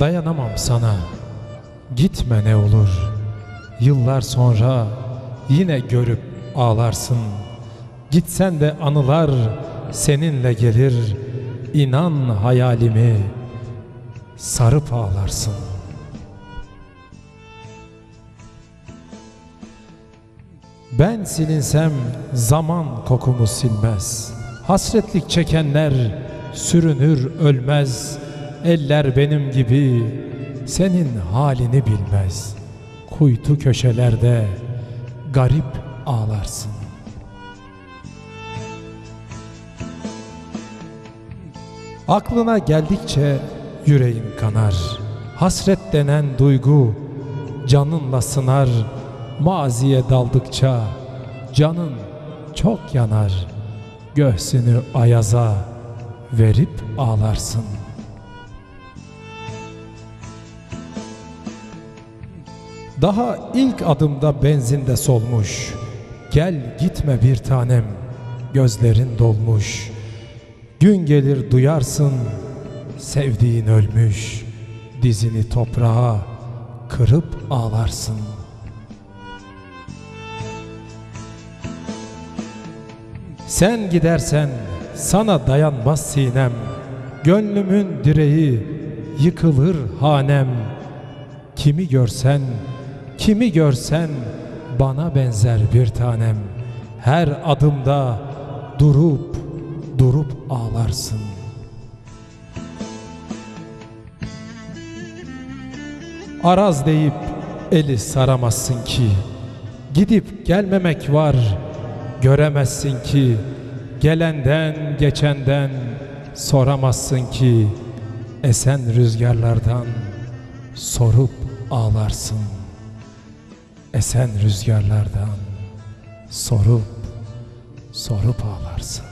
Dayanamam sana. Gitme ne olur. Yıllar sonra Yine görüp ağlarsın. Gitsen de anılar Seninle gelir. İnan hayalimi Sarıp ağlarsın. Ben silinsem zaman kokumu silmez. Hasretlik çekenler sürünür ölmez. Eller benim gibi senin halini bilmez. Kuytu köşelerde garip ağlarsın. Aklına geldikçe yüreğin kanar. Hasret denen duygu canınla sınar. Maziye daldıkça canın çok yanar. Göğsünü ayaza verip ağlarsın. Daha ilk adımda benzinde solmuş. Gel gitme bir tanem, gözlerin dolmuş. Gün gelir duyarsın, sevdiğin ölmüş. Dizini toprağa kırıp ağlarsın. Sen gidersen sana dayanmaz sinem. Gönlümün direği yıkılır hanem. Kimi görsen, kimi görsen bana benzer bir tanem. Her adımda durup durup ağlarsın. Araz deyip eli saramazsın ki. Gidip gelmemek var, göremezsin ki. Gelenden geçenden soramazsın ki. Esen rüzgarlardan sorup ağlarsın. Esen rüzgarlardan sorup sorup ağlarsın.